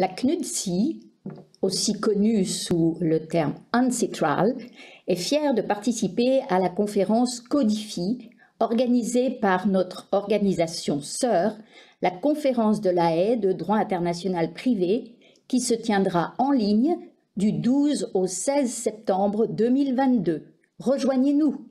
La CNUDSI, aussi connue sous le terme ANCITRAL, est fière de participer à la conférence Codify organisée par notre organisation sœur, la conférence de la haie de droit international privé, qui se tiendra en ligne du 12 au 16 septembre 2022. Rejoignez-nous